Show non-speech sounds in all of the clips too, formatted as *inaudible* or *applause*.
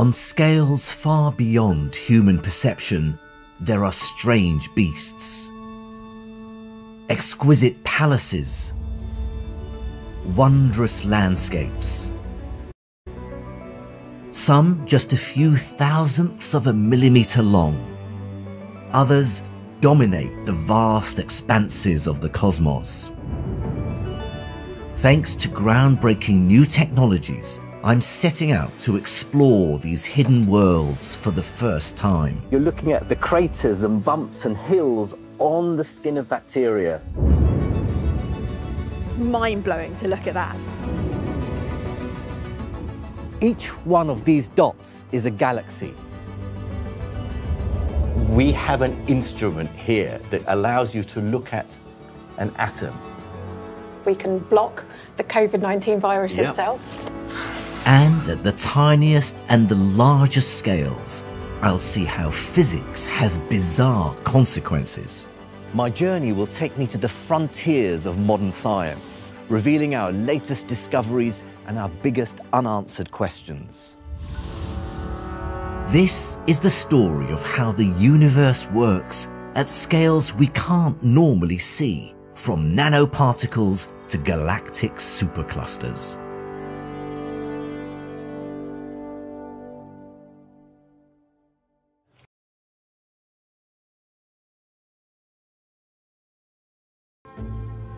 On scales far beyond human perception, there are strange beasts. Exquisite palaces, wondrous landscapes. Some just a few thousandths of a millimetre long. Others dominate the vast expanses of the cosmos. Thanks to groundbreaking new technologies, I'm setting out to explore these hidden worlds for the first time. You're looking at the craters and bumps and hills on the skin of bacteria. Mind blowing to look at that. Each one of these dots is a galaxy. We have an instrument here that allows you to look at an atom. We can block the COVID 19 virus Yep. itself. And at the tiniest and the largest scales, I'll see how physics has bizarre consequences. My journey will take me to the frontiers of modern science, revealing our latest discoveries and our biggest unanswered questions. This is the story of how the universe works at scales we can't normally see, from nanoparticles to galactic superclusters.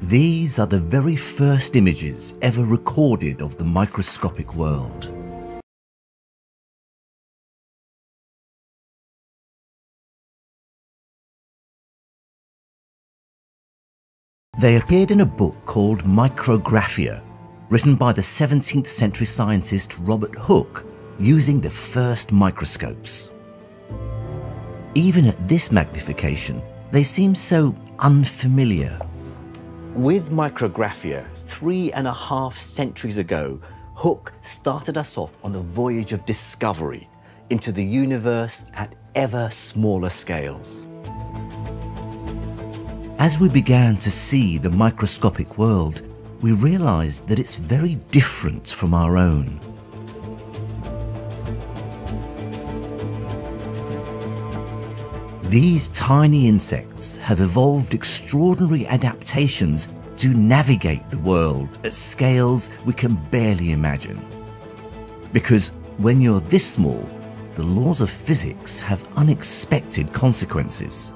These are the very first images ever recorded of the microscopic world. They appeared in a book called Micrographia, written by the 17th century scientist Robert Hooke using the first microscopes. Even at this magnification, they seem so unfamiliar. With micrographia, three and a half centuries ago, Hooke started us off on a voyage of discovery into the universe at ever smaller scales. As we began to see the microscopic world, we realized that it's very different from our own. These tiny insects have evolved extraordinary adaptations to navigate the world at scales we can barely imagine. Because when you're this small, the laws of physics have unexpected consequences.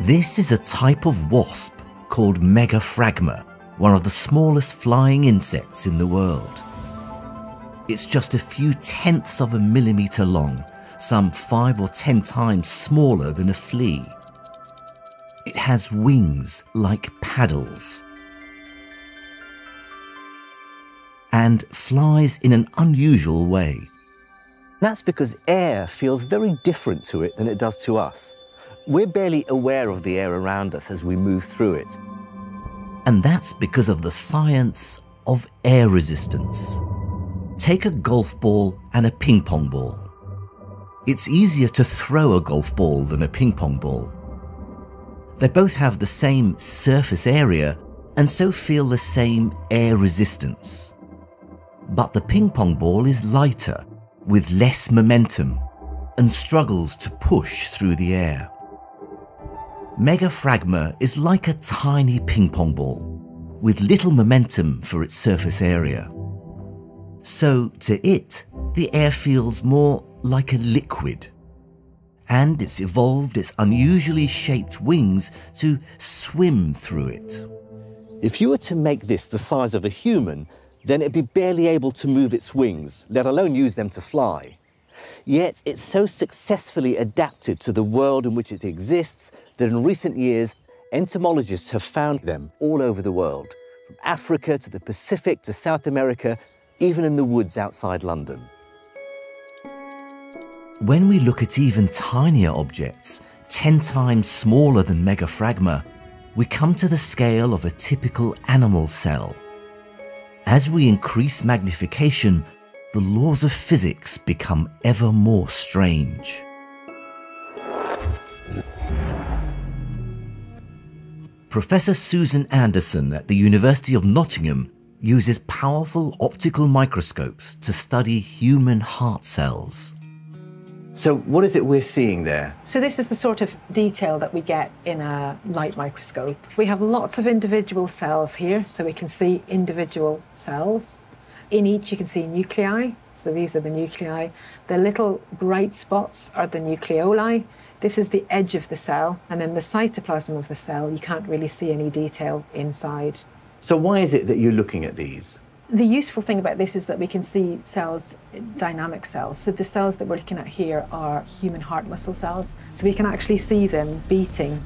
This is a type of wasp called Megaphragma, one of the smallest flying insects in the world. It's just a few tenths of a millimetre long, some five or ten times smaller than a flea. It has wings like paddles and flies in an unusual way. That's because air feels very different to it than it does to us. We're barely aware of the air around us as we move through it. And that's because of the science of air resistance. Take a golf ball and a ping pong ball. It's easier to throw a golf ball than a ping pong ball. They both have the same surface area and so feel the same air resistance. But the ping pong ball is lighter, with less momentum, and struggles to push through the air. Megaphragma is like a tiny ping pong ball, with little momentum for its surface area. So, to it, the air feels more like a liquid. And it's evolved its unusually shaped wings to swim through it. If you were to make this the size of a human, then it'd be barely able to move its wings, let alone use them to fly. Yet it's so successfully adapted to the world in which it exists that in recent years, entomologists have found them all over the world, from Africa to the Pacific to South America, even in the woods outside London. When we look at even tinier objects, 10 times smaller than Megaphragma, we come to the scale of a typical animal cell. As we increase magnification, the laws of physics become ever more strange. Professor Susan Anderson at the University of Nottingham uses powerful optical microscopes to study human heart cells. So, what is it we're seeing there? So this is the sort of detail that we get in a light microscope. We have lots of individual cells here, so we can see individual cells. In each, you can see nuclei. So these are the nuclei. The little bright spots are the nucleoli. This is the edge of the cell, and then the cytoplasm of the cell, you can't really see any detail inside. So, why is it that you're looking at these? The useful thing about this is that we can see cells, dynamic cells. So the cells that we're looking at here are human heart muscle cells. So we can actually see them beating.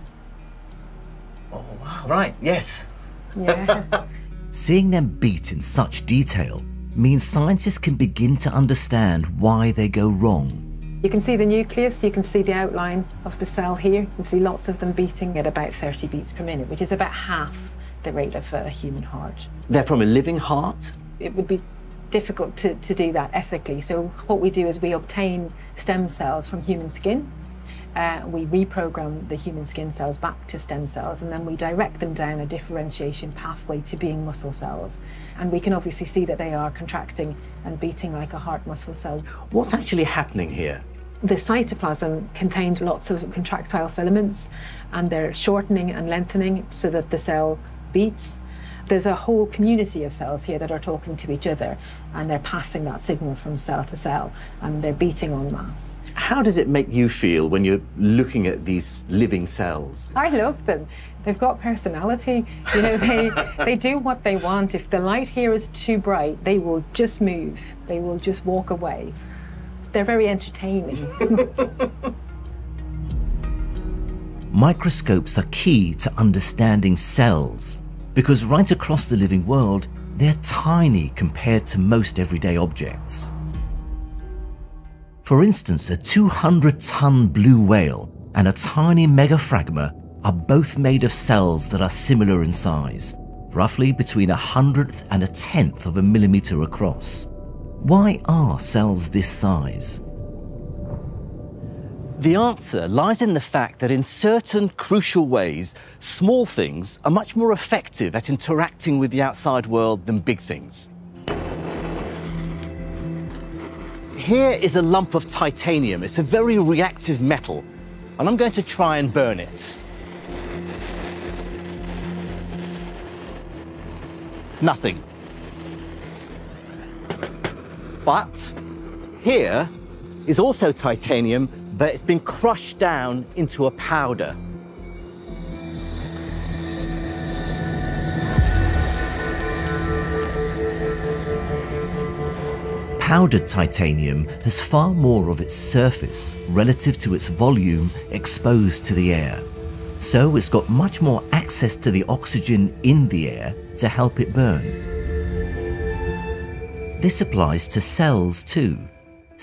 Oh, wow. Right, yes. Yeah. *laughs* Seeing them beat in such detail means scientists can begin to understand why they go wrong. you can see the nucleus, you can see the outline of the cell here. You can see lots of them beating at about 30 beats per minute, which is about half the rate of a human heart. They're from a living heart. it would be difficult to, to do that ethically. So what we do is we obtain stem cells from human skin. Uh, we reprogram the human skin cells back to stem cells and then we direct them down a differentiation pathway to being muscle cells. And we can obviously see that they are contracting and beating like a heart muscle cell. What's actually happening here? The cytoplasm contains lots of contractile filaments and they're shortening and lengthening so that the cell beats. There's a whole community of cells here that are talking to each other and they're passing that signal from cell to cell and they're beating en masse. How does it make you feel when you're looking at these living cells? I love them. They've got personality. You know, they *laughs* they do what they want. If the light here is too bright, they will just move. They will just walk away. They're very entertaining. *laughs* Microscopes are key to understanding cells because right across the living world, they're tiny compared to most everyday objects. For instance, a 200 ton blue whale and a tiny megaphragma are both made of cells that are similar in size, roughly between a hundredth and a tenth of a millimeter across. Why are cells this size? The answer lies in the fact that in certain crucial ways, small things are much more effective at interacting with the outside world than big things. Here is a lump of titanium. It's a very reactive metal, and I'm going to try and burn it. Nothing. But here is also titanium, but it's been crushed down into a powder. Powdered titanium has far more of its surface relative to its volume exposed to the air. So it's got much more access to the oxygen in the air to help it burn. This applies to cells too.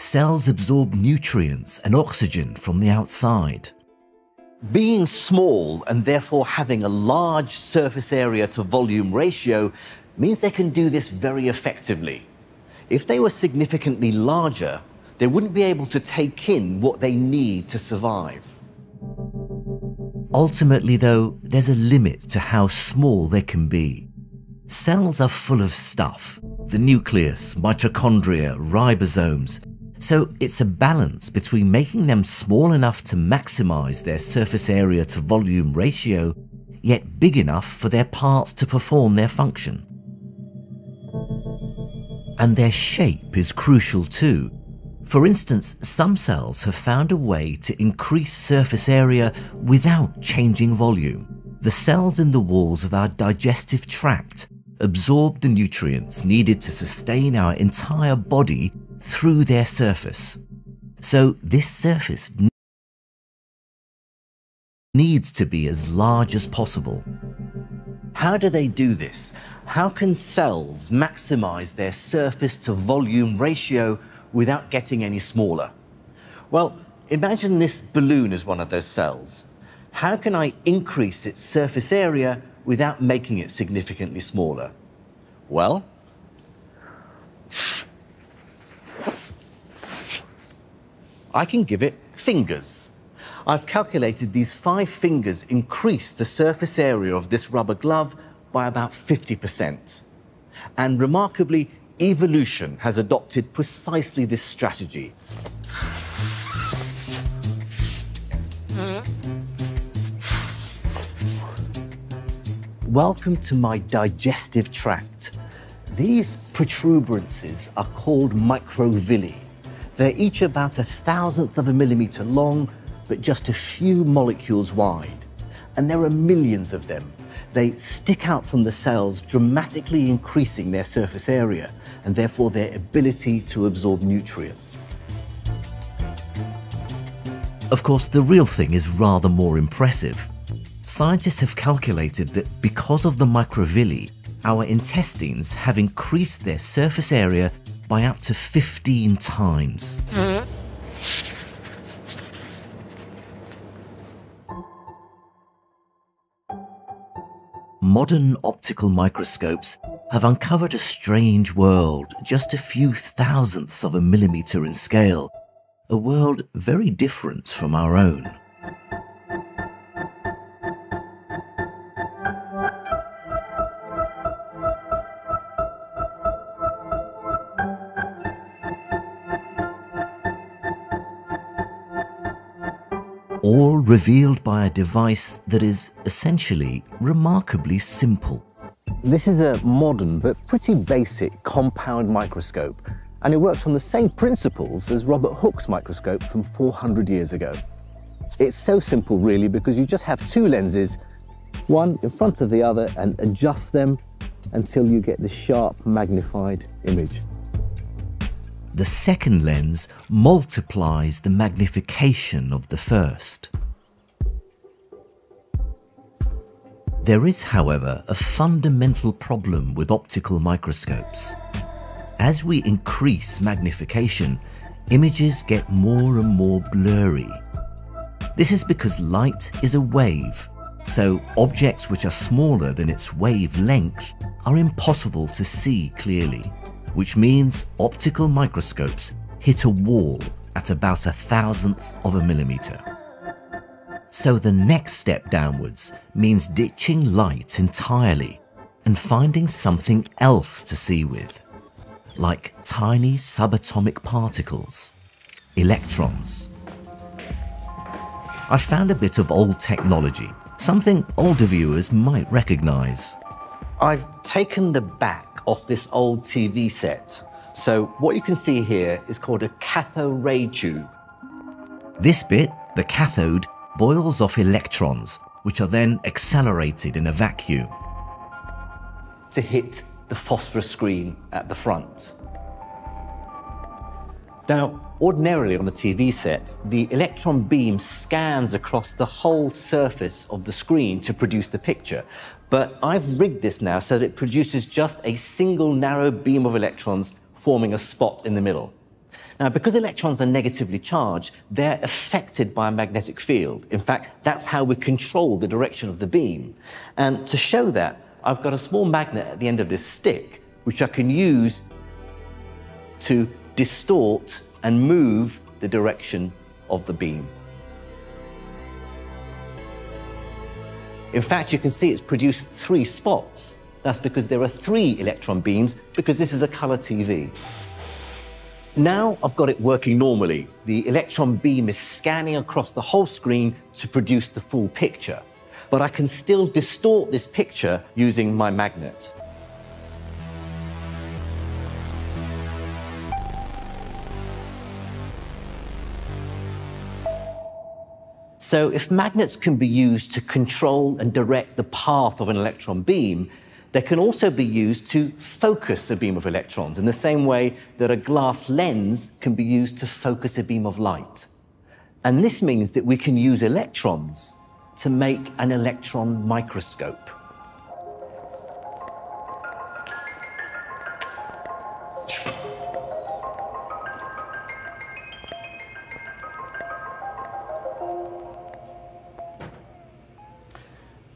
Cells absorb nutrients and oxygen from the outside. Being small and therefore having a large surface area to volume ratio means they can do this very effectively. If they were significantly larger, they wouldn't be able to take in what they need to survive. Ultimately, though, there's a limit to how small they can be. Cells are full of stuff the nucleus, mitochondria, ribosomes. So it's a balance between making them small enough to maximize their surface area to volume ratio, yet big enough for their parts to perform their function. And their shape is crucial too. For instance, some cells have found a way to increase surface area without changing volume. The cells in the walls of our digestive tract absorb the nutrients needed to sustain our entire body through their surface. So this surface needs to be as large as possible. How do they do this? How can cells maximize their surface to volume ratio without getting any smaller? Well, imagine this balloon as one of those cells. How can I increase its surface area without making it significantly smaller? Well, I can give it fingers. I've calculated these five fingers increase the surface area of this rubber glove by about 50%. And remarkably, evolution has adopted precisely this strategy. Welcome to my digestive tract. These protuberances are called microvilli. They're each about a thousandth of a millimeter long, but just a few molecules wide. And there are millions of them. They stick out from the cells, dramatically increasing their surface area and therefore their ability to absorb nutrients. Of course, the real thing is rather more impressive. Scientists have calculated that because of the microvilli, our intestines have increased their surface area by up to 15 times. Modern optical microscopes have uncovered a strange world just a few thousandths of a millimeter in scale, a world very different from our own. All revealed by a device that is essentially remarkably simple. This is a modern but pretty basic compound microscope, and it works on the same principles as Robert Hooke's microscope from 400 years ago. It's so simple, really, because you just have two lenses, one in front of the other, and adjust them until you get the sharp magnified image. The second lens multiplies the magnification of the first. There is, however, a fundamental problem with optical microscopes. As we increase magnification, images get more and more blurry. This is because light is a wave, so objects which are smaller than its wavelength are impossible to see clearly which means optical microscopes hit a wall at about a thousandth of a millimeter. So the next step downwards means ditching light entirely and finding something else to see with, like tiny subatomic particles, electrons. I found a bit of old technology, something older viewers might recognize. I've taken the back off this old TV set. So what you can see here is called a cathode ray tube. This bit, the cathode, boils off electrons, which are then accelerated in a vacuum. To hit the phosphorus screen at the front. Now, ordinarily on a TV set, the electron beam scans across the whole surface of the screen to produce the picture. But I've rigged this now so that it produces just a single narrow beam of electrons forming a spot in the middle. Now, because electrons are negatively charged, they're affected by a magnetic field. In fact, that's how we control the direction of the beam. And to show that, I've got a small magnet at the end of this stick, which I can use to distort and move the direction of the beam. In fact, you can see it's produced three spots. That's because there are three electron beams, because this is a color TV. Now I've got it working normally. The electron beam is scanning across the whole screen to produce the full picture. But I can still distort this picture using my magnet. So if magnets can be used to control and direct the path of an electron beam, they can also be used to focus a beam of electrons in the same way that a glass lens can be used to focus a beam of light. And this means that we can use electrons to make an electron microscope.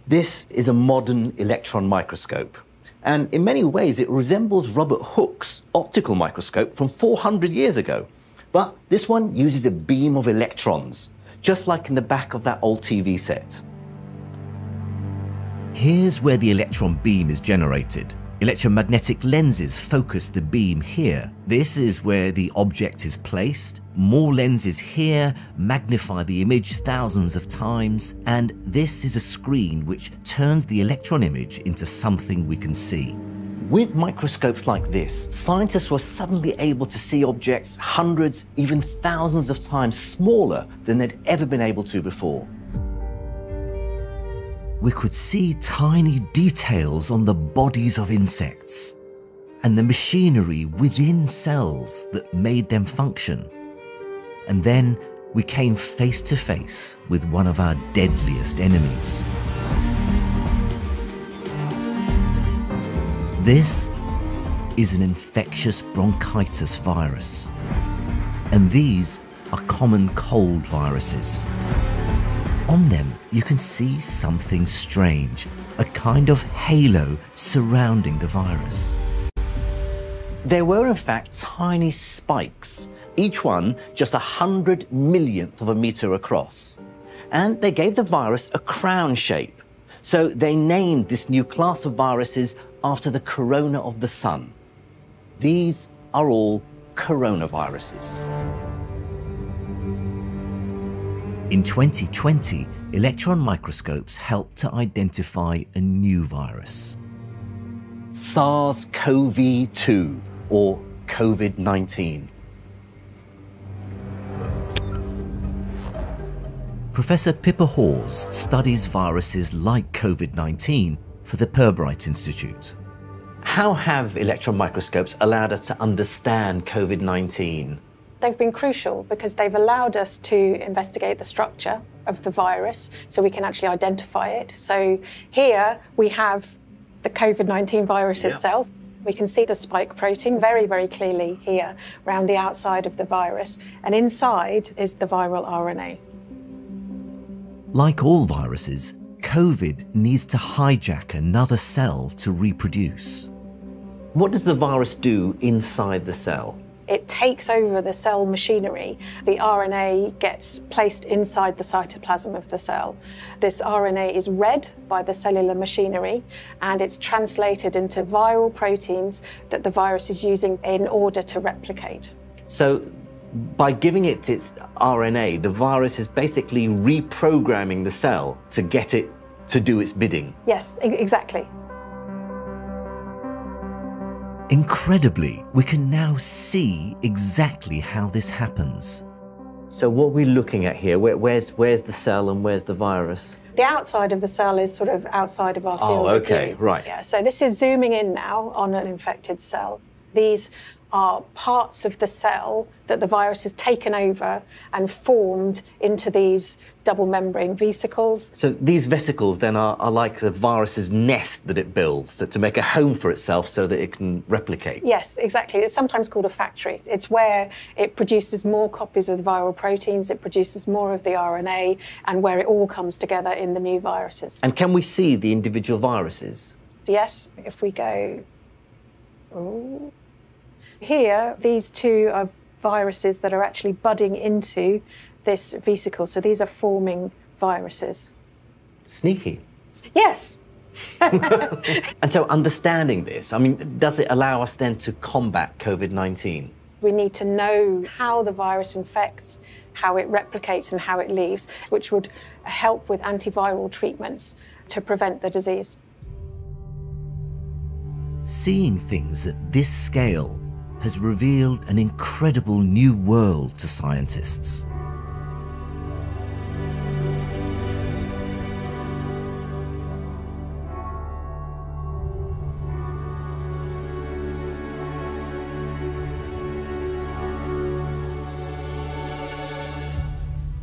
This is a modern electron microscope. And in many ways, it resembles Robert Hooke's optical microscope from 400 years ago. But this one uses a beam of electrons, just like in the back of that old TV set. Here's where the electron beam is generated. Electromagnetic lenses focus the beam here. This is where the object is placed. More lenses here magnify the image thousands of times, and this is a screen which turns the electron image into something we can see. With microscopes like this, scientists were suddenly able to see objects hundreds, even thousands of times smaller than they'd ever been able to before. We could see tiny details on the bodies of insects and the machinery within cells that made them function. And then we came face to face with one of our deadliest enemies. This is an infectious bronchitis virus. And these are common cold viruses. On them, you can see something strange, a kind of halo surrounding the virus. There were, in fact, tiny spikes, each one just a hundred millionth of a meter across. And they gave the virus a crown shape. So they named this new class of viruses after the corona of the sun. These are all coronaviruses. In 2020, electron microscopes helped to identify a new virus. SARS CoV 2, or COVID 19. Professor Pippa Hawes studies viruses like COVID 19 for the Pirbright Institute. How have electron microscopes allowed us to understand COVID 19? They've been crucial because they've allowed us to investigate the structure of the virus so we can actually identify it. So here we have the COVID 19 virus Yeah. itself. We can see the spike protein very, very clearly here around the outside of the virus, and inside is the viral RNA. Like all viruses, COVID needs to hijack another cell to reproduce. What does the virus do inside the cell? It takes over the cell machinery. The RNA gets placed inside the cytoplasm of the cell. This RNA is read by the cellular machinery and it's translated into viral proteins that the virus is using in order to replicate. So, by giving it its RNA, the virus is basically reprogramming the cell to get it to do its bidding. Yes, exactly. Incredibly, we can now see exactly how this happens. So, what we're looking at here, where, where's, where's the cell and where's the virus? The outside of the cell is sort of outside of our Oh, field of okay, right. Yeah, so this is zooming in now on an infected cell. These are parts of the cell that the virus has taken over and formed into these double membrane vesicles. So, these vesicles then are, are like the virus's nest that it builds to, to make a home for itself so that it can replicate. Yes, exactly. It's sometimes called a factory. It's where it produces more copies of the viral proteins, it produces more of the RNA, and where it all comes together in the new viruses. And can we see the individual viruses? Yes, if we go. Ooh. Here, these two are viruses that are actually budding into this vesicle. So these are forming viruses. Sneaky. Yes, *laughs* And so, understanding this, I mean, does it allow us then to combat COVID 19? we need to know how the virus infects, how it replicates, and how it leaves, which would help with antiviral treatments to prevent the disease. Seeing things at this scale has revealed an incredible new world to scientists.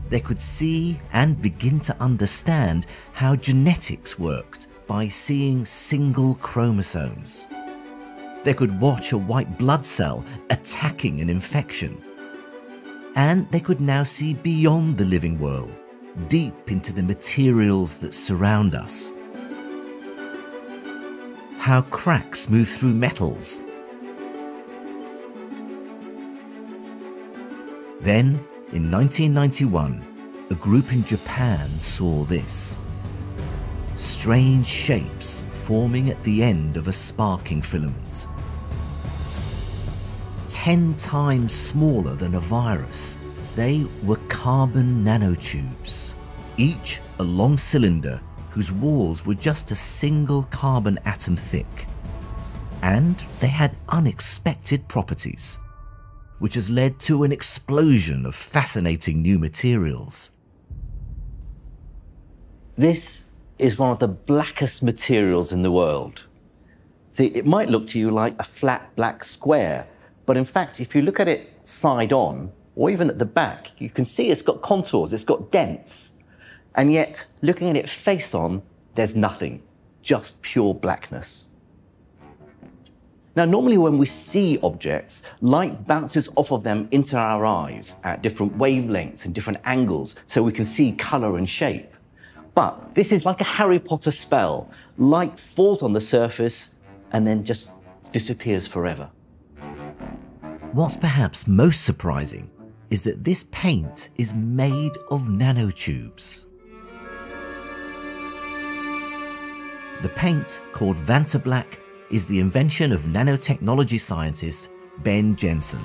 They could see and begin to understand how genetics worked by seeing single chromosomes. They could watch a white blood cell attacking an infection. And they could now see beyond the living world, deep into the materials that surround us. How cracks move through metals. Then, in 1991, a group in Japan saw this. Strange shapes forming at the end of a sparking filament. 10 times smaller than a virus, they were carbon nanotubes, each a long cylinder whose walls were just a single carbon atom thick. And they had unexpected properties, which has led to an explosion of fascinating new materials. This is one of the blackest materials in the world. See, it might look to you like a flat black square, but in fact, if you look at it side on, or even at the back, you can see it's got contours, it's got dents. And yet, looking at it face on, there's nothing, just pure blackness. Now, normally when we see objects, light bounces off of them into our eyes at different wavelengths and different angles so we can see color and shape. But this is like a Harry Potter spell. Light falls on the surface and then just disappears forever. What's perhaps most surprising is that this paint is made of nanotubes. The paint, called Vantablack, is the invention of nanotechnology scientist Ben Jensen.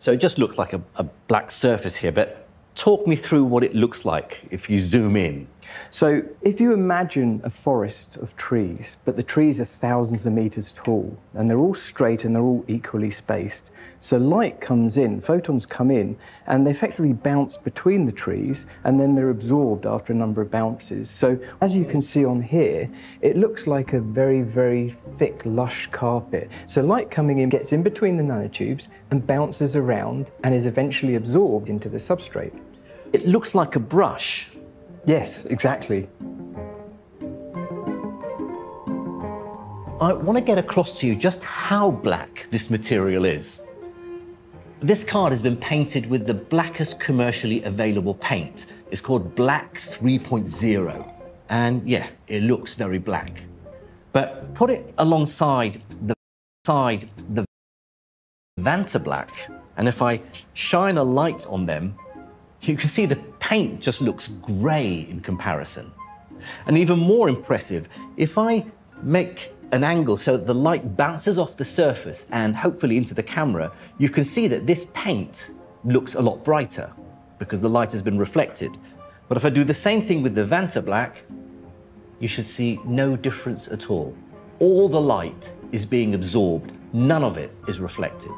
So it just looks like a, a black surface here, but talk me through what it looks like if you zoom in. So, if you imagine a forest of trees, but the trees are thousands of meters tall and they're all straight and they're all equally spaced, so light comes in, photons come in, and they effectively bounce between the trees and then they're absorbed after a number of bounces. So, as you can see on here, it looks like a very, very thick, lush carpet. So, light coming in gets in between the nanotubes and bounces around and is eventually absorbed into the substrate. It looks like a brush. Yes, exactly. I want to get across to you just how black this material is. This card has been painted with the blackest commercially available paint. It's called Black 3.0. And yeah, it looks very black. But put it alongside the side the Vantablack, and if I shine a light on them, you can see the paint just looks grey in comparison. And even more impressive, if I make an angle so that the light bounces off the surface and hopefully into the camera, you can see that this paint looks a lot brighter because the light has been reflected. But if I do the same thing with the Vantablack, you should see no difference at all. All the light is being absorbed, none of it is reflected.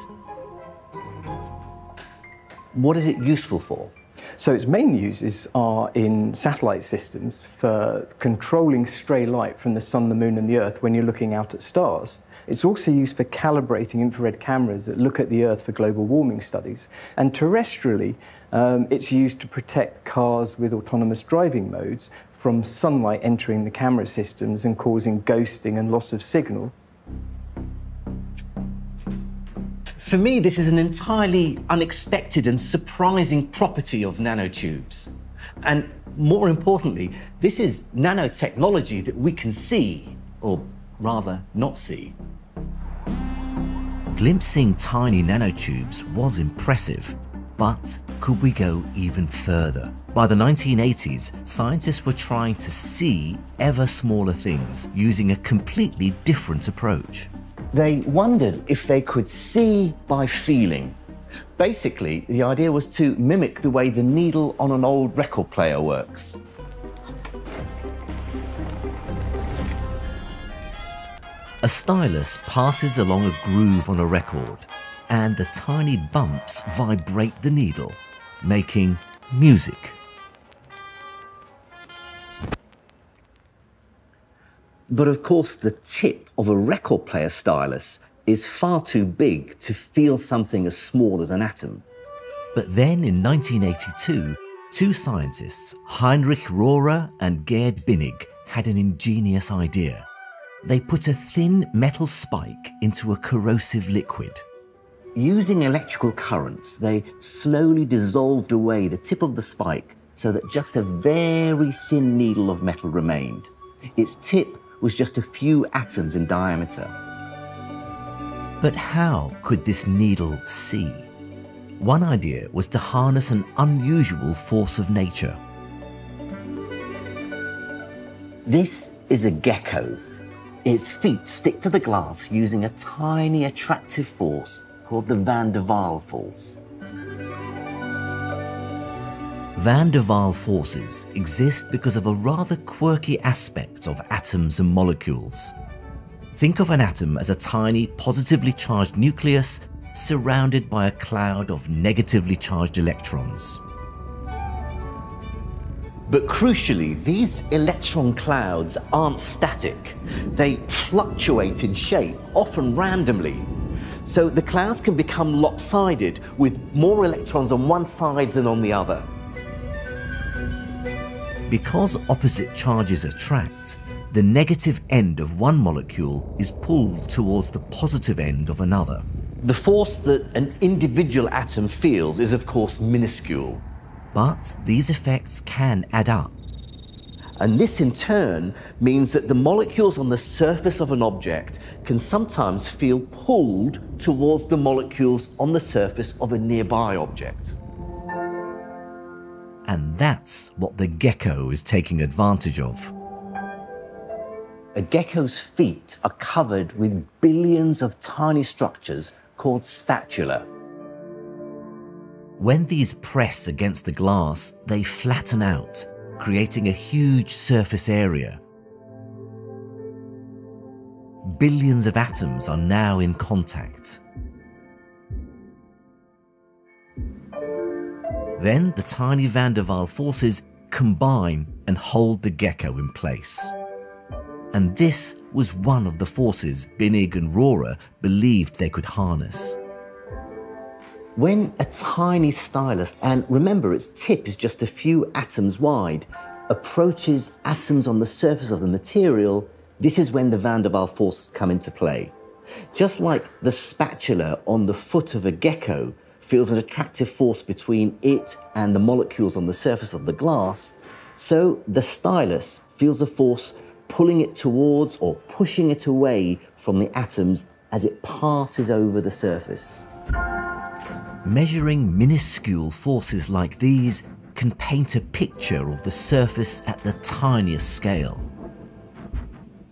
What is it useful for? So its main uses are in satellite systems for controlling stray light from the sun, the moon, and the earth when you're looking out at stars. It's also used for calibrating infrared cameras that look at the Earth for global warming studies. And terrestrially, um, it's used to protect cars with autonomous driving modes from sunlight entering the camera systems and causing ghosting and loss of signal. For me, this is an entirely unexpected and surprising property of nanotubes. And more importantly, this is nanotechnology that we can see, or rather, not see. Glimpsing tiny nanotubes was impressive, but could we go even further? By the 1980s, scientists were trying to see ever smaller things using a completely different approach. They wondered if they could see by feeling. Basically, the idea was to mimic the way the needle on an old record player works. A stylus passes along a groove on a record, and the tiny bumps vibrate the needle, making music. But of course, the tip of a record player stylus is far too big to feel something as small as an atom. But then in 1982, two scientists, Heinrich Rohrer and Gerd Binnig, had an ingenious idea. They put a thin metal spike into a corrosive liquid. Using electrical currents, they slowly dissolved away the tip of the spike so that just a very thin needle of metal remained. Its tip was just a few atoms in diameter. But how could this needle see? One idea was to harness an unusual force of nature. This is a gecko. Its feet stick to the glass using a tiny attractive force called the van der Waal force. Van der Waal forces exist because of a rather quirky aspect of atoms and molecules. Think of an atom as a tiny positively charged nucleus surrounded by a cloud of negatively charged electrons. But crucially, these electron clouds aren't static. They fluctuate in shape, often randomly. So the clouds can become lopsided with more electrons on one side than on the other. Because opposite charges attract, the negative end of one molecule is pulled towards the positive end of another. The force that an individual atom feels is, of course, minuscule. But these effects can add up. And this in turn means that the molecules on the surface of an object can sometimes feel pulled towards the molecules on the surface of a nearby object. And that's what the gecko is taking advantage of. A gecko's feet are covered with billions of tiny structures called spatula. When these press against the glass, they flatten out, creating a huge surface area. Billions of atoms are now in contact. Then the tiny van der Waal forces combine and hold the gecko in place. And this was one of the forces Binnig and Rohrer believed they could harness. When a tiny stylus, and remember its tip is just a few atoms wide, approaches atoms on the surface of the material, this is when the van der Waal forces come into play. Just like the spatula on the foot of a gecko feels an attractive force between it and the molecules on the surface of the glass, so the stylus feels a force pulling it towards or pushing it away from the atoms as it passes over the surface. Measuring minuscule forces like these can paint a picture of the surface at the tiniest scale.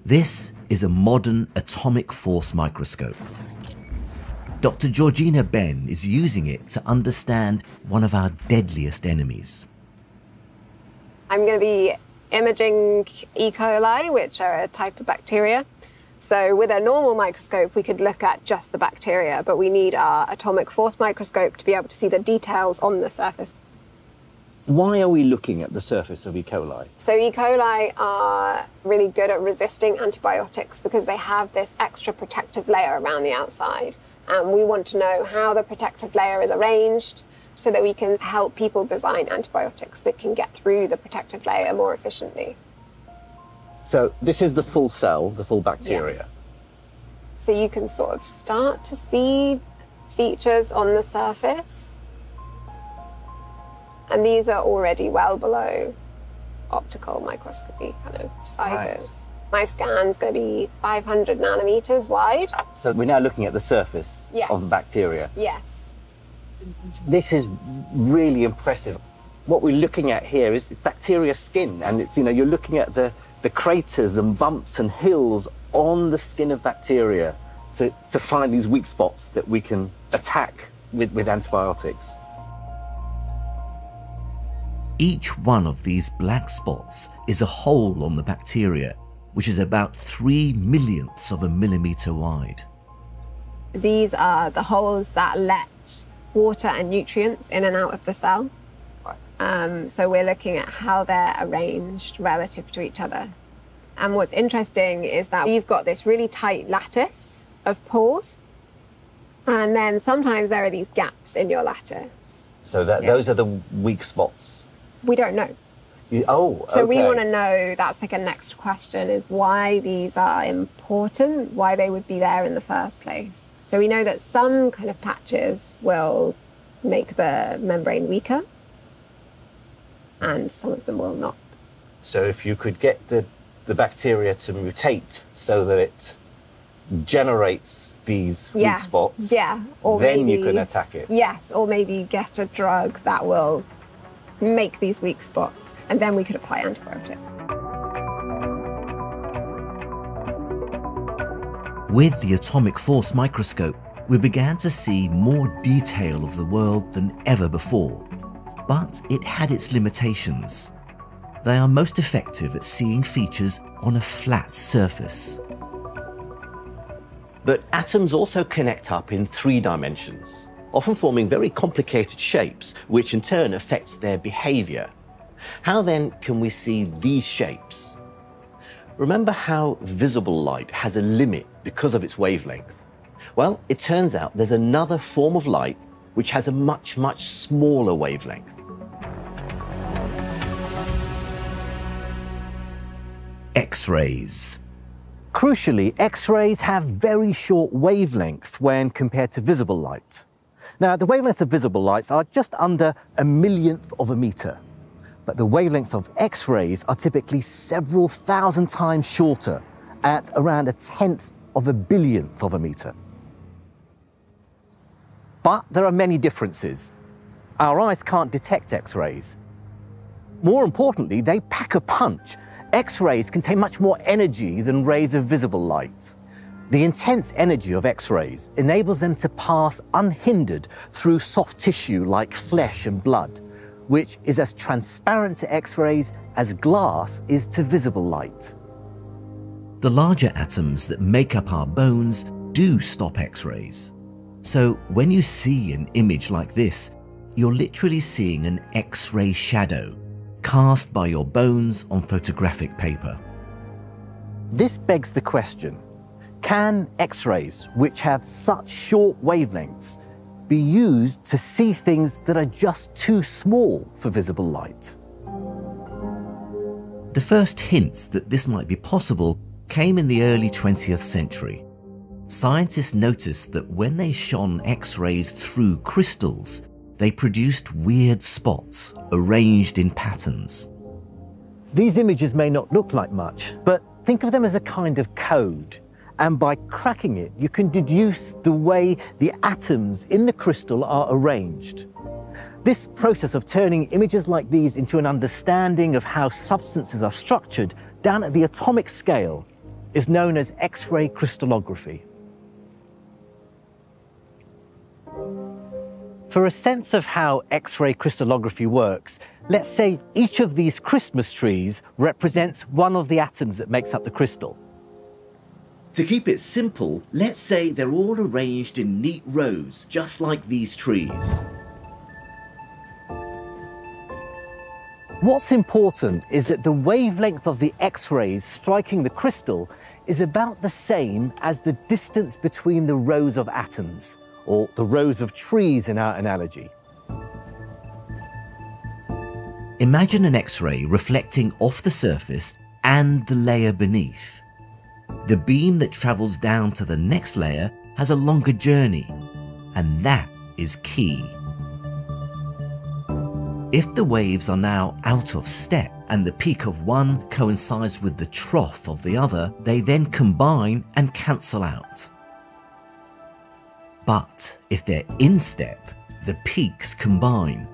This is a modern atomic force microscope. Dr. Georgina Benn is using it to understand one of our deadliest enemies. I'm going to be imaging E. coli, which are a type of bacteria. So with a normal microscope, we could look at just the bacteria, but we need our atomic force microscope to be able to see the details on the surface. Why are we looking at the surface of E. coli? So E. coli are really good at resisting antibiotics because they have this extra protective layer around the outside. And we want to know how the protective layer is arranged so that we can help people design antibiotics that can get through the protective layer more efficiently. So this is the full cell, the full bacteria. So you can sort of start to see features on the surface. And these are already well below optical microscopy kind of sizes. My scan's going to be 500 nanometers wide. So we're now looking at the surface of the Yes. bacteria. Yes. This is really impressive. What we're looking at here is bacteria skin, and it's you know you're looking at the the craters and bumps and hills on the skin of bacteria to, to find these weak spots that we can attack with, with antibiotics. Each one of these black spots is a hole on the bacteria, which is about three millionths of a millimeter wide. These are the holes that let water and nutrients in and out of the cell. Um, so we're looking at how they're arranged relative to each other. And what's interesting is that you've got this really tight lattice of pores, and then sometimes there are these gaps in your lattice. So that Yeah. those are the weak spots. We don't know. You- oh, So we want to know that's like a next question is why these are important, why they would be there in the first place. So we know that some kind of patches will make the membrane weaker and some of them will not. So if you could get the, the bacteria to mutate so that it generates these Yeah. weak spots, Yeah. Or then maybe, you can attack it. Yes, or maybe get a drug that will make these weak spots, and then we could apply antibiotics. With the atomic force microscope, we began to see more detail of the world than ever before. But it had its limitations. They are most effective at seeing features on a flat surface. But atoms also connect up in three dimensions often forming very complicated shapes, which in turn affects their behavior. How then can we see these shapes? Remember how visible light has a limit because of its wavelength? Well, it turns out there's another form of light which has a much, much smaller wavelength. X-rays. Crucially, X-rays have very short wavelength when compared to visible light. Now, the wavelengths of visible lights are just under a millionth of a meter, but the wavelengths of X-rays are typically several thousand times shorter, at around a tenth of a billionth of a meter. But there are many differences. Our eyes can't detect X-rays. More importantly, they pack a punch X-rays contain much more energy than rays of visible light. The intense energy of X-rays enables them to pass unhindered through soft tissue like flesh and blood, which is as transparent to X-rays as glass is to visible light. The larger atoms that make up our bones do stop X-rays. So when you see an image like this, you're literally seeing an X-ray shadow cast by your bones on photographic paper. This begs the question can X rays, which have such short wavelengths, be used to see things that are just too small for visible light? The first hints that this might be possible came in the early 20th century. Scientists noticed that when they shone X rays through crystals, they produced weird spots arranged in patterns. These images may not look like much, but think of them as a kind of code. And by cracking it, you can deduce the way the atoms in the crystal are arranged. This process of turning images like these into an understanding of how substances are structured down at the atomic scale is known as X-ray crystallography. For a sense of how X-ray crystallography works, let's say each of these Christmas trees represents one of the atoms that makes up the crystal. To keep it simple, let's say they're all arranged in neat rows, just like these trees. What's important is that the wavelength of the X-rays striking the crystal is about the same as the distance between the rows of atoms or the rows of trees in our analogy. Imagine an X-ray reflecting off the surface and the layer beneath. The beam that travels down to the next layer has a longer journey, and that is key. If the waves are now out of step and the peak of one coincides with the trough of the other, they then combine and cancel out. But if they're in step, the peaks combine,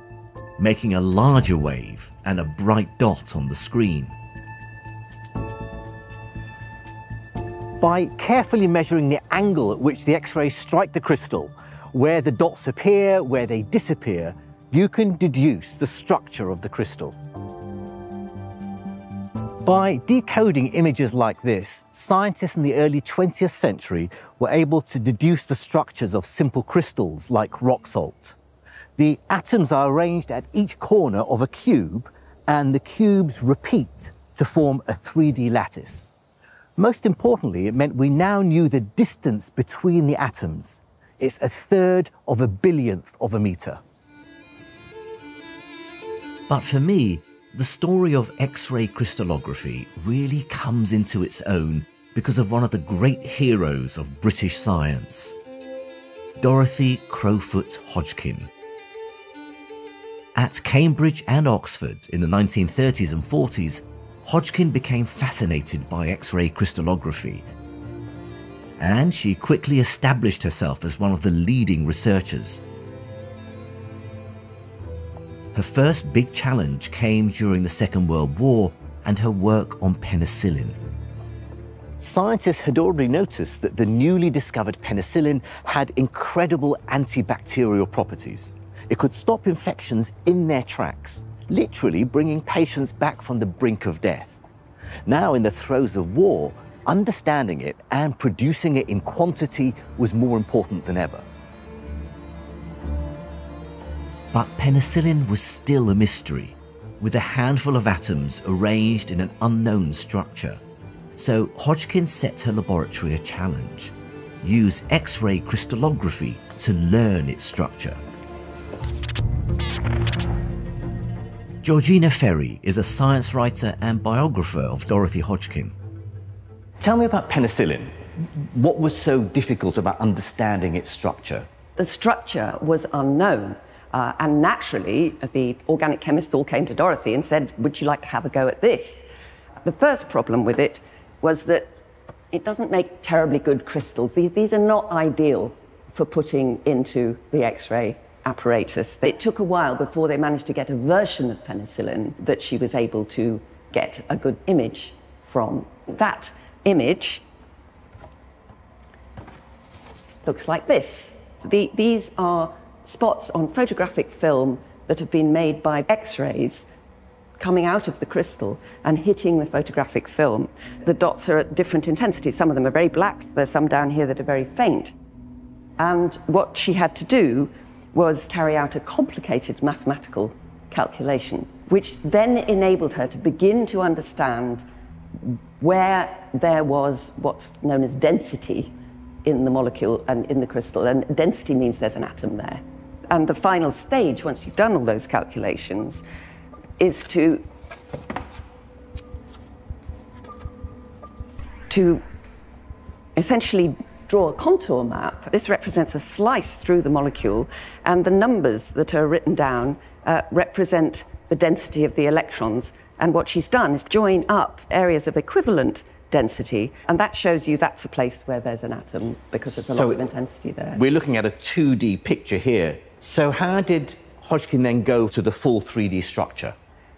making a larger wave and a bright dot on the screen. By carefully measuring the angle at which the X-rays strike the crystal, where the dots appear, where they disappear, you can deduce the structure of the crystal. By decoding images like this, scientists in the early 20th century were able to deduce the structures of simple crystals like rock salt. The atoms are arranged at each corner of a cube, and the cubes repeat to form a 3D lattice. Most importantly, it meant we now knew the distance between the atoms. It's a third of a billionth of a meter. But for me, the story of X-ray crystallography really comes into its own because of one of the great heroes of British science, Dorothy Crowfoot Hodgkin. At Cambridge and Oxford in the 1930s and 40s, Hodgkin became fascinated by X-ray crystallography and she quickly established herself as one of the leading researchers her first big challenge came during the Second World War and her work on penicillin. Scientists had already noticed that the newly discovered penicillin had incredible antibacterial properties. It could stop infections in their tracks, literally bringing patients back from the brink of death. Now, in the throes of war, understanding it and producing it in quantity was more important than ever. But penicillin was still a mystery, with a handful of atoms arranged in an unknown structure. So Hodgkin set her laboratory a challenge use X ray crystallography to learn its structure. Georgina Ferry is a science writer and biographer of Dorothy Hodgkin. Tell me about penicillin. What was so difficult about understanding its structure? The structure was unknown. Uh, and naturally, the organic chemists all came to Dorothy and said, Would you like to have a go at this? The first problem with it was that it doesn't make terribly good crystals. These, these are not ideal for putting into the X ray apparatus. It took a while before they managed to get a version of penicillin that she was able to get a good image from. That image looks like this. The, these are spots on photographic film that have been made by X rays coming out of the crystal and hitting the photographic film. The dots are at different intensities. Some of them are very black, there's some down here that are very faint. And what she had to do was carry out a complicated mathematical calculation, which then enabled her to begin to understand where there was what's known as density in the molecule and in the crystal. And density means there's an atom there. And the final stage, once you've done all those calculations, is to to essentially draw a contour map. This represents a slice through the molecule, and the numbers that are written down uh, represent the density of the electrons. And what she's done is join up areas of equivalent density, and that shows you that's a place where there's an atom because there's a so lot of intensity there. We're looking at a 2D picture here. So, how did Hodgkin then go to the full 3D structure?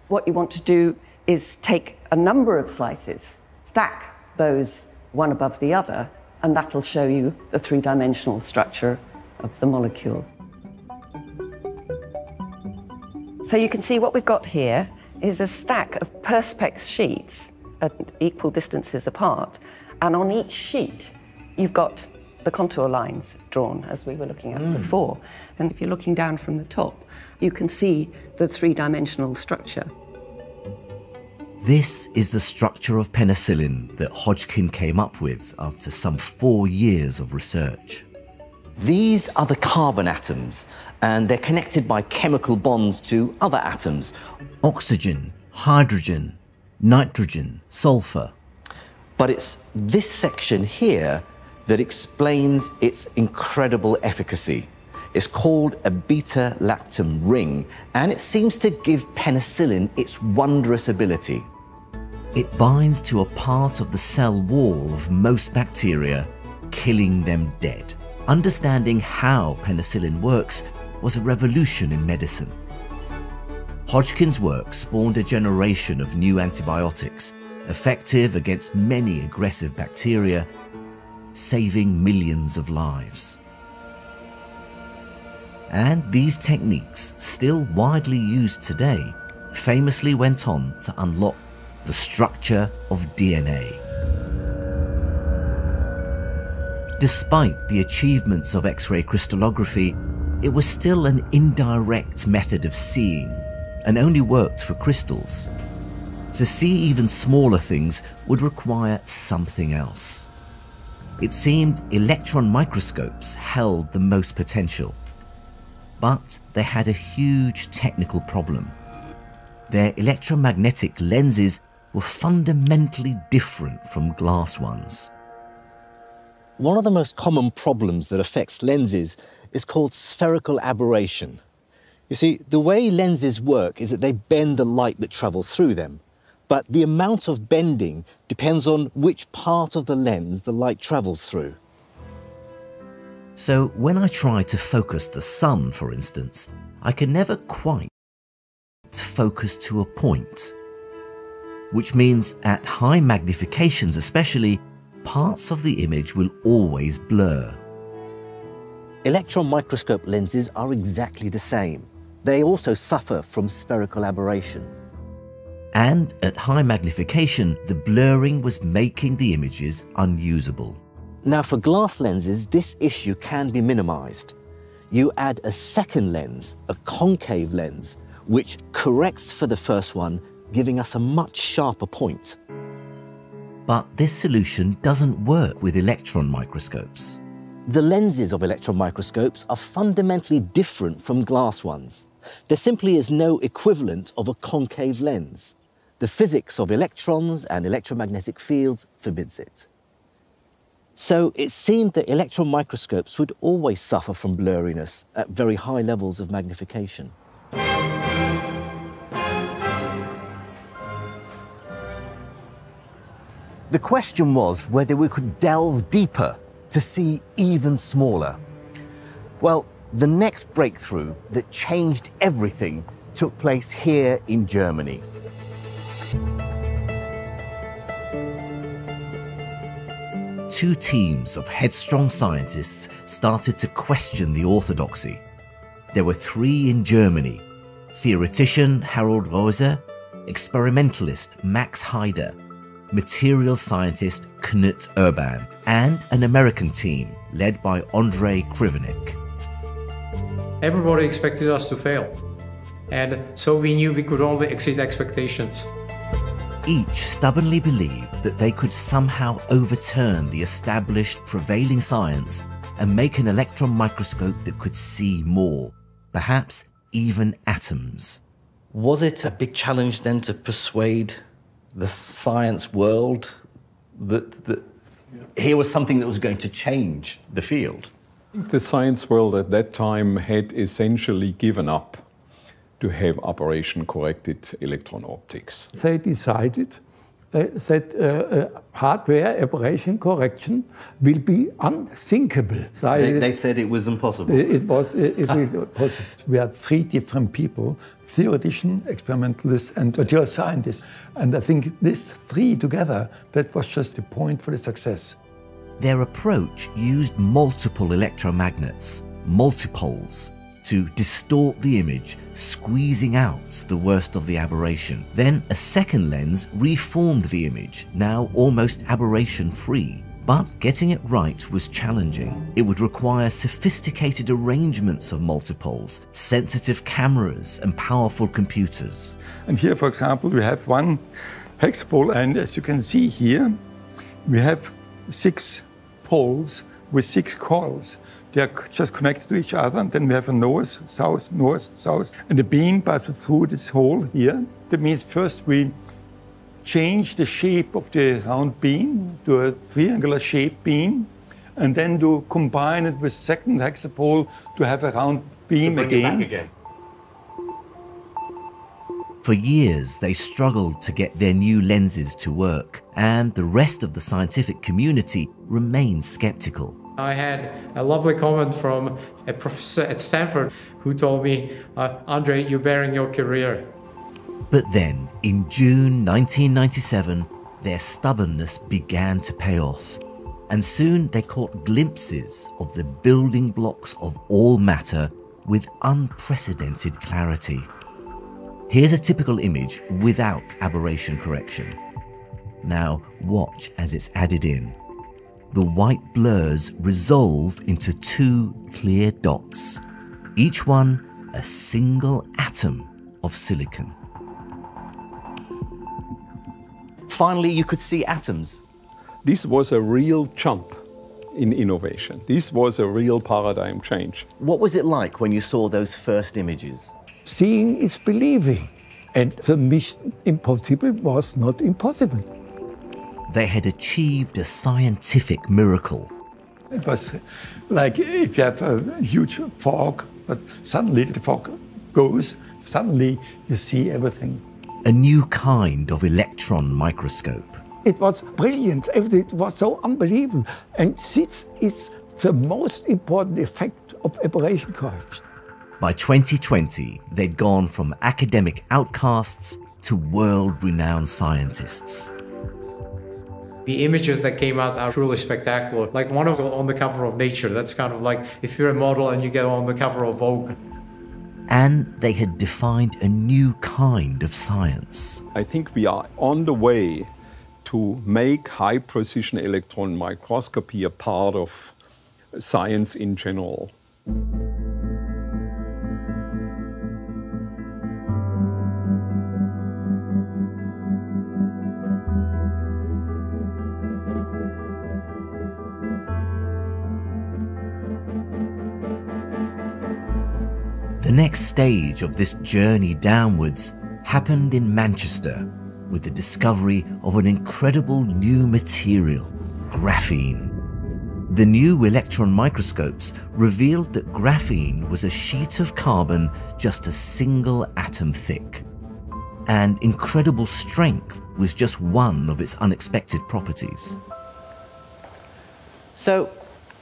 What you want to do is take a number of slices, stack those one above the other, and that'll show you the three dimensional structure of the molecule. So you can see what we've got here is a stack of perspex sheets at equal distances apart, and on each sheet you've got the contour lines drawn as we were looking at mm. before. And if you're looking down from the top, you can see the three dimensional structure. This is the structure of penicillin that Hodgkin came up with after some four years of research. These are the carbon atoms, and they're connected by chemical bonds to other atoms oxygen, hydrogen, nitrogen, sulfur. But it's this section here that explains its incredible efficacy. It's called a beta lactam ring, and it seems to give penicillin its wondrous ability. It binds to a part of the cell wall of most bacteria, killing them dead. Understanding how penicillin works was a revolution in medicine. Hodgkin's work spawned a generation of new antibiotics, effective against many aggressive bacteria, saving millions of lives. And these techniques, still widely used today, famously went on to unlock the structure of DNA. Despite the achievements of X ray crystallography, it was still an indirect method of seeing and only worked for crystals. To see even smaller things would require something else. It seemed electron microscopes held the most potential. But they had a huge technical problem. Their electromagnetic lenses were fundamentally different from glass ones. One of the most common problems that affects lenses is called spherical aberration. You see, the way lenses work is that they bend the light that travels through them. But the amount of bending depends on which part of the lens the light travels through. So when I try to focus the sun, for instance, I can never quite focus to a point. Which means at high magnifications especially, parts of the image will always blur. Electron microscope lenses are exactly the same. They also suffer from spherical aberration. And at high magnification, the blurring was making the images unusable. Now, for glass lenses, this issue can be minimized. You add a second lens, a concave lens, which corrects for the first one, giving us a much sharper point. But this solution doesn't work with electron microscopes. The lenses of electron microscopes are fundamentally different from glass ones. There simply is no equivalent of a concave lens. The physics of electrons and electromagnetic fields forbids it. So it seemed that electron microscopes would always suffer from blurriness at very high levels of magnification. The question was whether we could delve deeper to see even smaller. Well, the next breakthrough that changed everything took place here in Germany. Two teams of headstrong scientists started to question the orthodoxy. There were three in Germany theoretician Harald Rose, experimentalist Max Haider, material scientist Knut Urban, and an American team led by Andrei Krivanek. Everybody expected us to fail, and so we knew we could only exceed expectations. Each stubbornly believed that they could somehow overturn the established prevailing science and make an electron microscope that could see more, perhaps even atoms. Was it a big challenge then to persuade the science world that, that here was something that was going to change the field? The science world at that time had essentially given up to have aberration corrected electron optics. They decided uh, that uh, uh, hardware aberration correction will be unthinkable. They, they, said it was impossible. It was it, it *laughs* possible. We had three different people theoretician, experimentalist, and material scientist. And I think these three together, that was just the point for the success. Their approach used multiple electromagnets, multipoles, to distort the image, squeezing out the worst of the aberration. Then a second lens reformed the image, now almost aberration free. But getting it right was challenging. It would require sophisticated arrangements of multipoles, sensitive cameras, and powerful computers. And here, for example, we have one hexapole, and as you can see here, we have six poles with six coils. They are just connected to each other, and then we have a north, south, north, south, and the beam passes through this hole here. That means first we change the shape of the round beam to a triangular shaped beam, and then to combine it with second hexapole to have a round beam so again. again. For years, they struggled to get their new lenses to work, and the rest of the scientific community remained skeptical. I had a lovely comment from a professor at Stanford who told me, uh, Andre, you're bearing your career. But then, in June 1997, their stubbornness began to pay off. And soon they caught glimpses of the building blocks of all matter with unprecedented clarity. Here's a typical image without aberration correction. Now, watch as it's added in. The white blurs resolve into two clear dots, each one a single atom of silicon. Finally, you could see atoms. This was a real jump in innovation. This was a real paradigm change. What was it like when you saw those first images? Seeing is believing, and the mission impossible was not impossible. They had achieved a scientific miracle. It was like if you have a huge fog, but suddenly the fog goes, suddenly you see everything. A new kind of electron microscope. It was brilliant. Everything was so unbelievable. And this is the most important effect of aberration correction. By 2020, they'd gone from academic outcasts to world renowned scientists. The images that came out are truly spectacular. Like one of them on the cover of Nature, that's kind of like if you're a model and you get on the cover of Vogue. And they had defined a new kind of science. I think we are on the way to make high precision electron microscopy a part of science in general. The next stage of this journey downwards happened in Manchester with the discovery of an incredible new material, graphene. The new electron microscopes revealed that graphene was a sheet of carbon just a single atom thick. And incredible strength was just one of its unexpected properties. So,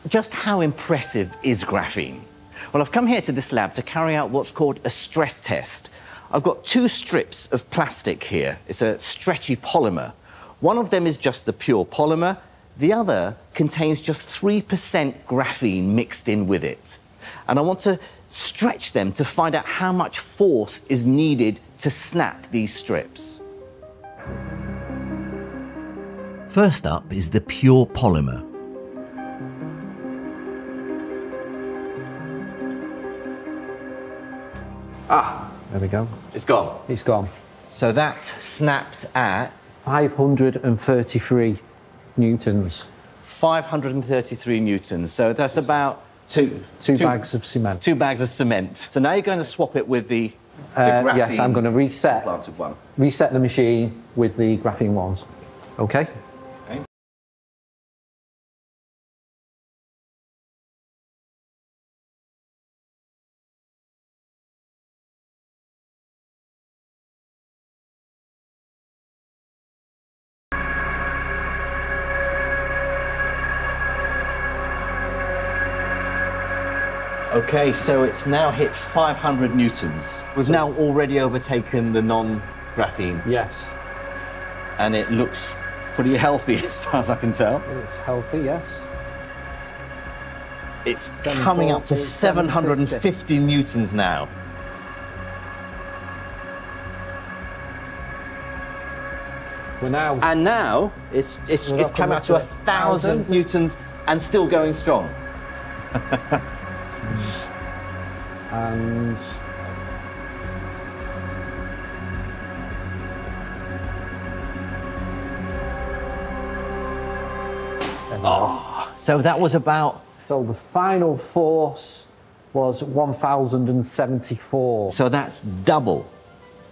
just how impressive is graphene? Well, I've come here to this lab to carry out what's called a stress test. I've got two strips of plastic here. It's a stretchy polymer. One of them is just the pure polymer, the other contains just 3% graphene mixed in with it. And I want to stretch them to find out how much force is needed to snap these strips. First up is the pure polymer. Ah, there we go. It's gone. It's gone. So that snapped at 533 newtons. 533 newtons. So that's about two, two, two bags of cement. Two bags of cement. So now you're going to swap it with the, the uh, Yes, I'm going to reset. One. Reset the machine with the graphene ones. Okay. Okay, so it's now hit 500 newtons. We've now already overtaken the non-graphene. Yes. And it looks pretty healthy *laughs* as far as I can tell. It's healthy, yes. It's coming up to 750 newtons now. We're now. And now it's it's, it's come up to a thousand newtons and still going strong. *laughs* and Oh, so that was about. So the final force was 1,074. So that's double.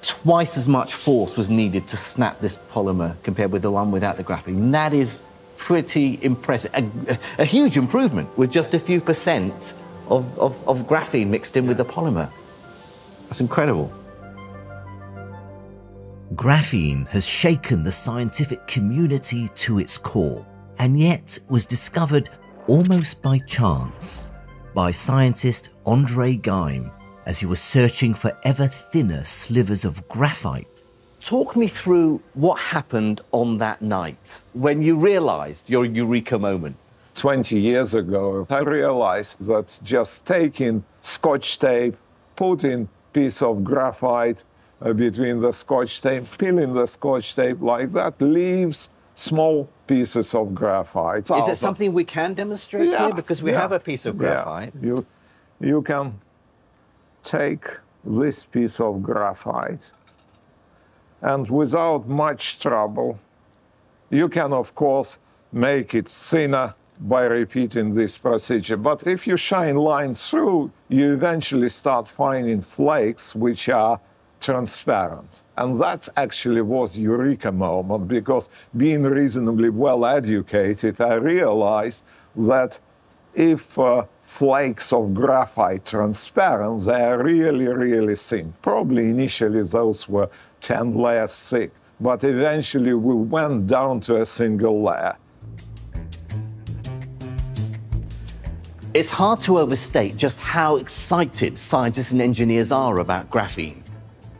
Twice as much force was needed to snap this polymer compared with the one without the graphene. That is pretty impressive. A, a huge improvement with just a few percent of, of, of graphene mixed in with the polymer. That's incredible. Graphene has shaken the scientific community to its core, and yet was discovered almost by chance by scientist Andre Geim as he was searching for ever thinner slivers of graphite. Talk me through what happened on that night when you realized your eureka moment. 20 years ago, I realized that just taking scotch tape, putting piece of graphite uh, between the scotch tape, peeling the scotch tape like that leaves small pieces of graphite. Is it something we can demonstrate yeah, here? Because we yeah, have a piece of graphite. Yeah. You, you can take this piece of graphite and without much trouble, you can, of course, make it thinner by repeating this procedure. But if you shine lines through, you eventually start finding flakes which are transparent. And that actually was eureka moment because being reasonably well educated, I realized that if uh, flakes of graphite transparent, they are really, really thin. Probably initially those were 10 layers thick, but eventually we went down to a single layer. It's hard to overstate just how excited scientists and engineers are about graphene.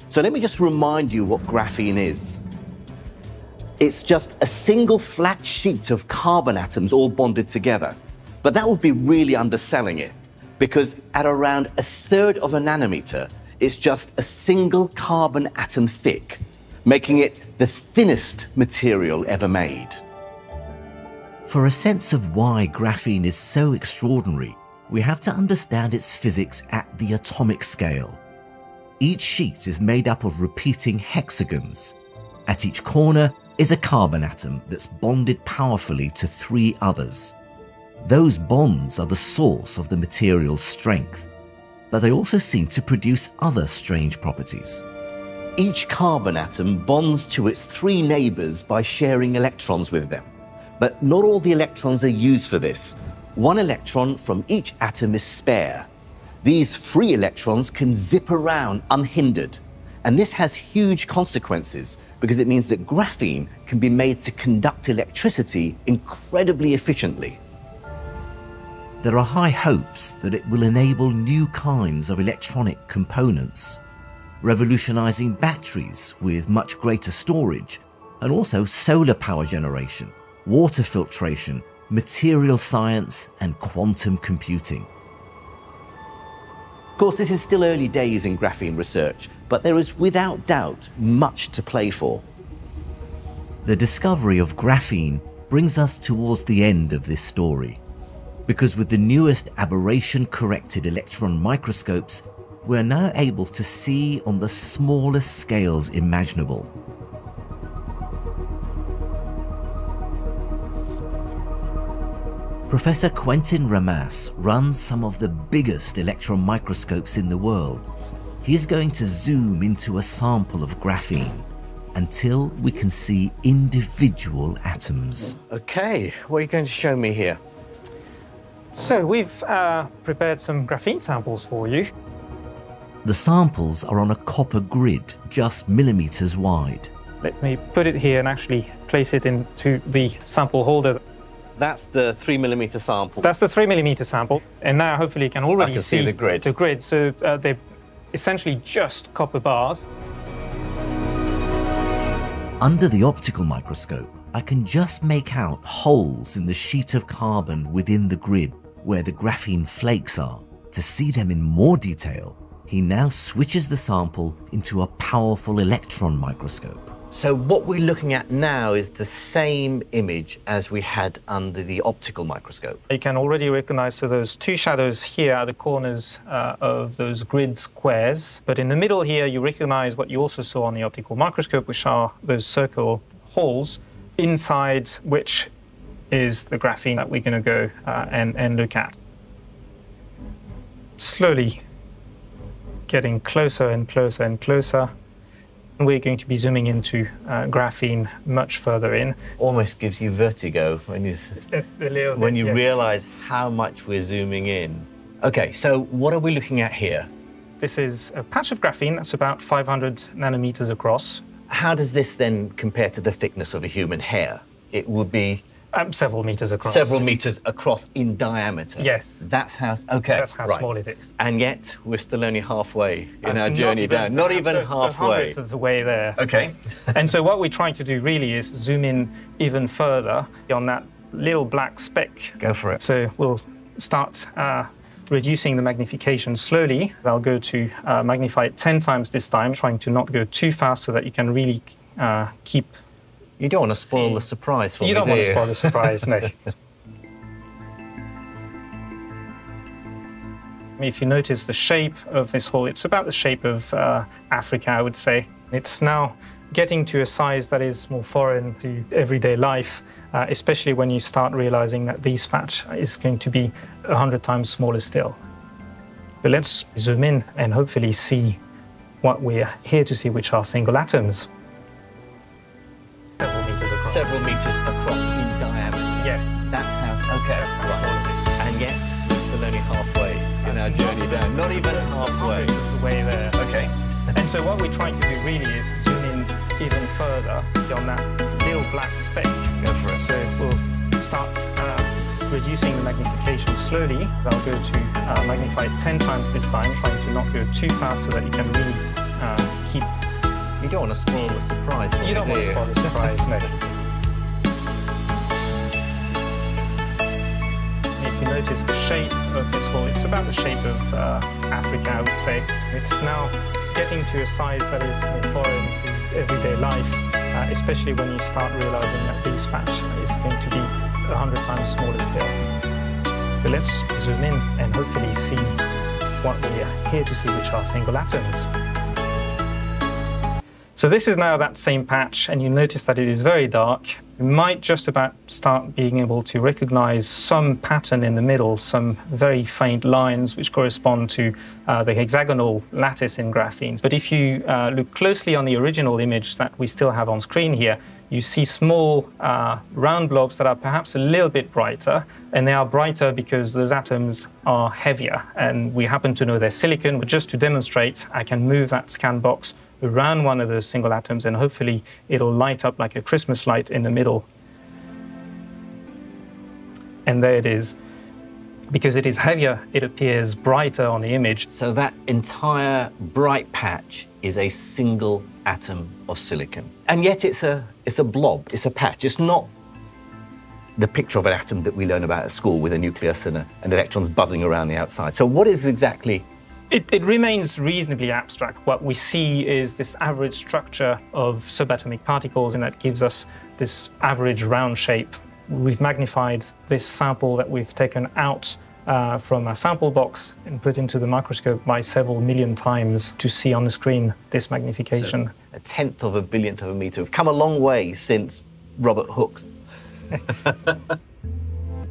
So let me just remind you what graphene is. It's just a single flat sheet of carbon atoms all bonded together. But that would be really underselling it, because at around a third of a nanometer, it's just a single carbon atom thick, making it the thinnest material ever made. For a sense of why graphene is so extraordinary, we have to understand its physics at the atomic scale. Each sheet is made up of repeating hexagons. At each corner is a carbon atom that's bonded powerfully to three others. Those bonds are the source of the material's strength, but they also seem to produce other strange properties. Each carbon atom bonds to its three neighbors by sharing electrons with them. But not all the electrons are used for this. One electron from each atom is spare. These free electrons can zip around unhindered. And this has huge consequences because it means that graphene can be made to conduct electricity incredibly efficiently. There are high hopes that it will enable new kinds of electronic components, revolutionizing batteries with much greater storage, and also solar power generation, water filtration, material science, and quantum computing. Of course, this is still early days in graphene research, but there is without doubt much to play for. The discovery of graphene brings us towards the end of this story. Because with the newest aberration corrected electron microscopes, we're now able to see on the smallest scales imaginable. Professor Quentin Ramasse runs some of the biggest electron microscopes in the world. He is going to zoom into a sample of graphene until we can see individual atoms. Okay, what are you going to show me here? So we've uh, prepared some graphene samples for you. The samples are on a copper grid, just millimeters wide. Let me put it here and actually place it into the sample holder. That's the three millimeter sample. That's the three millimeter sample, and now hopefully you can already I can see the grid. The grid. So uh, they're essentially just copper bars. Under the optical microscope, I can just make out holes in the sheet of carbon within the grid where the graphene flakes are. To see them in more detail, he now switches the sample into a powerful electron microscope. So what we're looking at now is the same image as we had under the optical microscope. You can already recognize so those two shadows here are the corners uh, of those grid squares. But in the middle here, you recognize what you also saw on the optical microscope, which are those circle holes inside which is the graphene that we're going to go uh, and, and look at. Slowly getting closer and closer and closer. We're going to be zooming into uh, graphene much further in. Almost gives you vertigo when you, bit, when you yes. realize how much we're zooming in. Okay, so what are we looking at here? This is a patch of graphene that's about 500 nanometers across. How does this then compare to the thickness of a human hair? It would be um, several meters across. Several meters across in diameter. Yes. That's how. Okay. That's how right. small it is. And yet we're still only halfway in Uh, our journey even- down. Not even so a hundredth of the way there. Okay. *laughs* and so what we're trying to do really is zoom in even further on that little black speck. Go for it. So we'll start uh, reducing the magnification slowly. I'll go to uh, magnify it 10 times this time, trying to not go too fast so that you can really uh, keep. You don't want to spoil the surprise for you me, don't do want to spoil the surprise, no. *laughs* If you notice the shape of this hole, it's about the shape of uh, Africa, I would say. It's now getting to a size that is more foreign to everyday life, uh, especially when you start realizing that this patch is going to be 100 times smaller still. But let's zoom in and hopefully see what we're here to see, which are single atoms. Several meters across. Several meters across in diameter. Yes. That's how. Okay. right. And yet we're only halfway in our journey down. Not even halfway. the way there. Okay. And so what we're trying to do really is zoom in even further on that little black speck. Go for it. So we'll start uh, reducing the magnification slowly. I'll go to uh, magnify it 10 times this time, trying to not go too fast so that you can really uh, keep. You don't want to spoil the surprise. You don't want to spoil the surprise, no. *laughs* if you notice the shape of this hole, it's about the shape of uh, Africa, I would say. It's now getting to a size that is foreign to everyday life, uh, especially when you start realizing that this patch is going to be 100 times smaller still. But let's zoom in and hopefully see what we are here to see, which are single atoms. So this is now that same patch, and you notice that it is very dark. You might just about start being able to recognize some pattern in the middle, some very faint lines which correspond to uh, the hexagonal lattice in graphene. But if you uh, look closely on the original image that we still have on screen here, you see small uh, round blobs that are perhaps a little bit brighter, and they are brighter because those atoms are heavier. And we happen to know they're silicon, but just to demonstrate, I can move that scan box around one of those single atoms, and hopefully it'll light up like a Christmas light in the middle. And there it is. Because it is heavier, it appears brighter on the image. So that entire bright patch is a single atom of silicon. And yet it's a, it's a blob, it's a patch. It's not the picture of an atom that we learn about at school with a nucleus and, a, and electrons buzzing around the outside. So what is exactly it, it, remains reasonably abstract. What we see is this average structure of subatomic particles, and that gives us this average round shape. We've magnified this sample that we've taken out uh, from a sample box and put into the microscope by several million times to see on the screen this magnification. So a tenth of a billionth of a meter. We've come a long way since Robert Hooke. *laughs*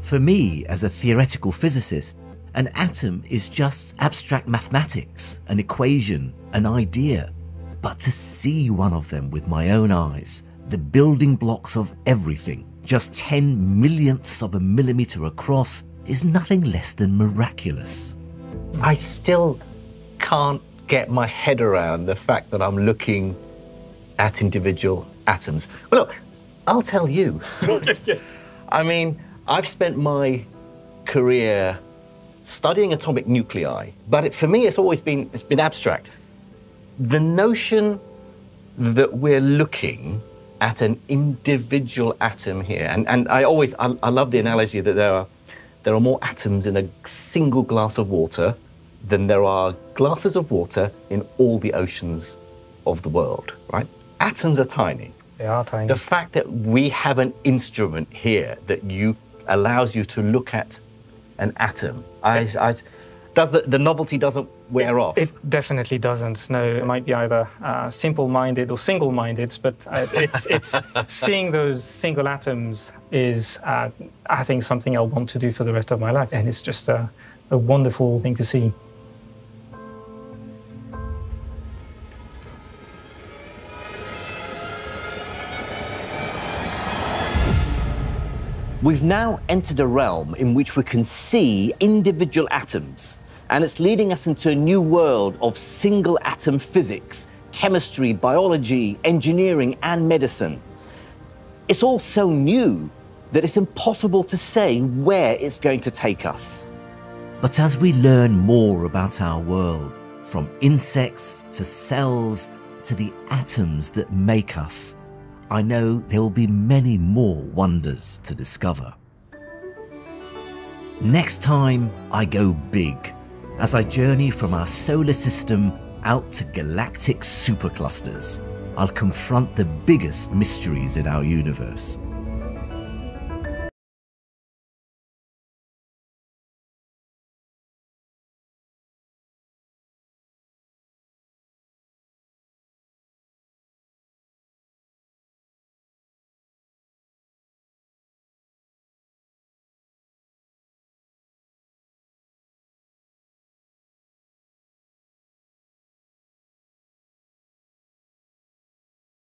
For me, as a theoretical physicist, an atom is just abstract mathematics, an equation, an idea. But to see one of them with my own eyes, the building blocks of everything, just 10 millionths of a millimeter across, is nothing less than miraculous. I still can't get my head around the fact that I'm looking at individual atoms. Well, look, I'll tell you. *laughs* I mean, I've spent my career studying atomic nuclei, but it, for me, it's always been it's been abstract. The notion that we're looking at an individual atom here, and, and I always I, I love the analogy that there are there are more atoms in a single glass of water than there are glasses of water in all the oceans of the world. Right? Atoms are tiny. They are tiny. The fact that we have an instrument here that you allows you to look at an atom. I, I, does the, the novelty doesn't wear off? It definitely doesn't. No, it might be either uh, simple-minded or single-minded, but uh, it's it's *laughs* seeing those single atoms is, uh, I think, something I'll want to do for the rest of my life, and it's just a, a wonderful thing to see. We've now entered a realm in which we can see individual atoms, and it's leading us into a new world of single atom physics, chemistry, biology, engineering, and medicine. It's all so new that it's impossible to say where it's going to take us. But as we learn more about our world, from insects to cells to the atoms that make us, I know there will be many more wonders to discover. Next time, I go big as I journey from our solar system out to galactic superclusters. I'll confront the biggest mysteries in our universe.